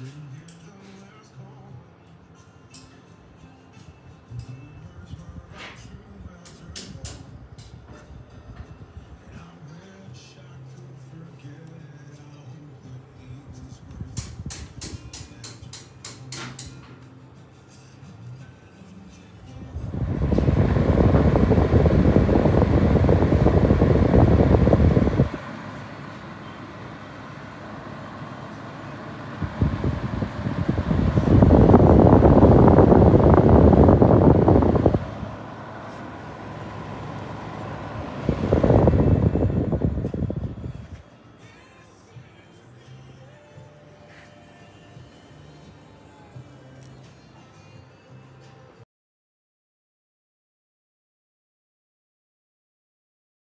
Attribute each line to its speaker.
Speaker 1: Didn't